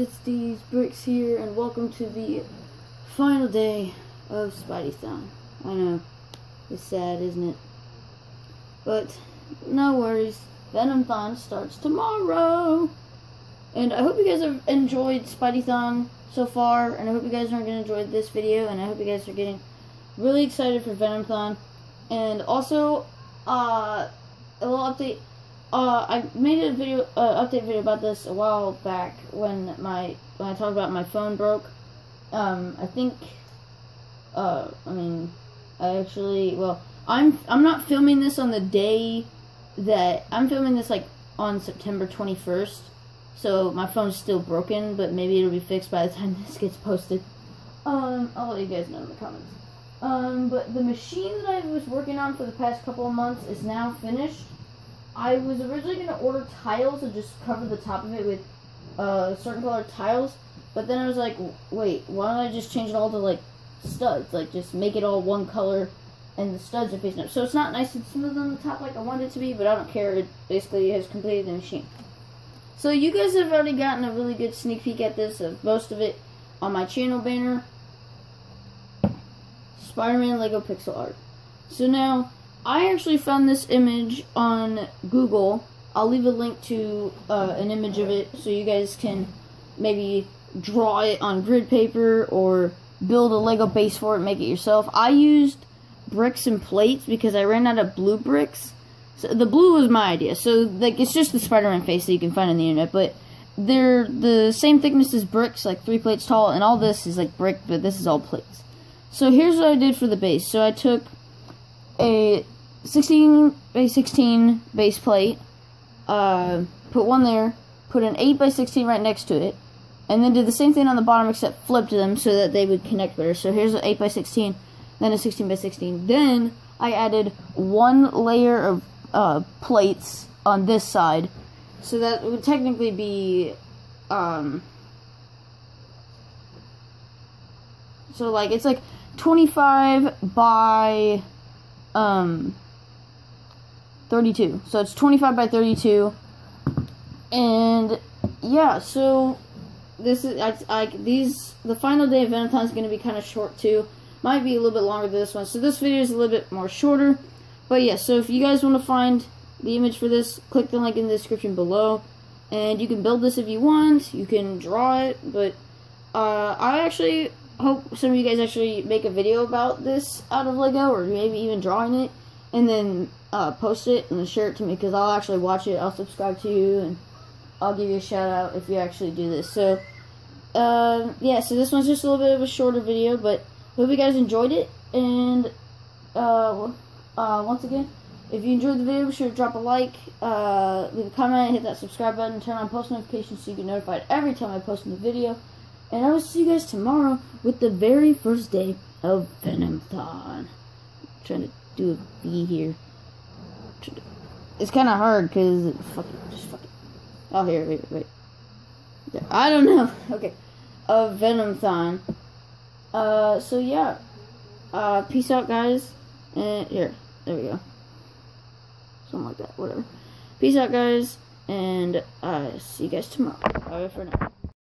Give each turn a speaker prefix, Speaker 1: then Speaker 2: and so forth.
Speaker 1: it's DD's Bricks here, and welcome to the final day of Spideython. I know, it's sad, isn't it? But, no worries, Venom Venomthon starts tomorrow! And I hope you guys have enjoyed Spideython so far, and I hope you guys are going to enjoy this video, and I hope you guys are getting really excited for Venomthon. And also, uh, a little update uh, I made a video, uh, update video about this a while back when my when I talked about my phone broke. Um, I think, uh, I mean, I actually, well, I'm I'm not filming this on the day that I'm filming this like on September 21st. So my phone's still broken, but maybe it'll be fixed by the time this gets posted. Um, I'll let you guys know in the comments. Um, but the machine that I was working on for the past couple of months is now finished. I was originally going to order tiles and just cover the top of it with uh, certain color tiles, but then I was like, wait, why don't I just change it all to like studs? Like just make it all one color and the studs are facing up. So it's not nice and smooth on the top like I want it to be, but I don't care. It basically has completed the machine. So you guys have already gotten a really good sneak peek at this of most of it on my channel banner. Spider-Man Lego pixel art. So now I actually found this image on Google. I'll leave a link to uh, an image of it so you guys can maybe draw it on grid paper or build a Lego base for it, make it yourself. I used bricks and plates because I ran out of blue bricks. So the blue was my idea. So like it's just the Spider-Man face that you can find on the internet, but they're the same thickness as bricks, like three plates tall, and all this is like brick, but this is all plates. So here's what I did for the base. So I took a 16 by 16 base plate, uh, put one there, put an 8 by 16 right next to it, and then did the same thing on the bottom except flipped them so that they would connect better. So here's an 8 by 16, then a 16 by 16. Then I added one layer of uh, plates on this side, so that would technically be, um, so like it's like 25 by, um, 32. So it's 25 by 32. And yeah, so this is like these the final day of is going to be kind of short too. Might be a little bit longer than this one. So this video is a little bit more shorter. But yeah, so if you guys want to find the image for this, click the link in the description below. And you can build this if you want. You can draw it, but uh, I actually hope some of you guys actually make a video about this out of Lego, or maybe even drawing it, and then uh, post it and share it to me because I'll actually watch it. I'll subscribe to you and I'll give you a shout out if you actually do this. So, uh, yeah, so this one's just a little bit of a shorter video, but hope you guys enjoyed it. And uh, uh, once again, if you enjoyed the video, be sure to drop a like, uh, leave a comment, hit that subscribe button, turn on post notifications so you get notified every time I post a new video. And I will see you guys tomorrow with the very first day of Venomthon. trying to do a V here. It's kind of hard because fuck it, just fuck it. Oh, here, wait, wait. I don't know. Okay, a Venomthon. Uh, so yeah. Uh, peace out, guys. And here, there we go. Something like that. Whatever. Peace out, guys. And uh, see you guys tomorrow. Bye for now.